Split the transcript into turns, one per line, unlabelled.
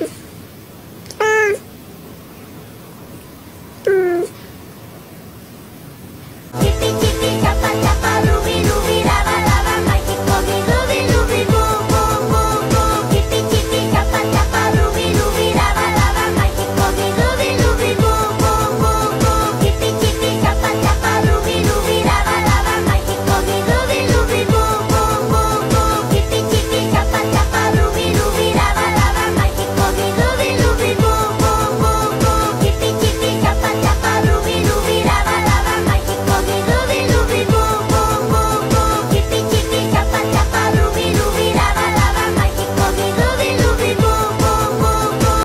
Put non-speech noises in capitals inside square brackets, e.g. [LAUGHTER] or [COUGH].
Yes. [LAUGHS]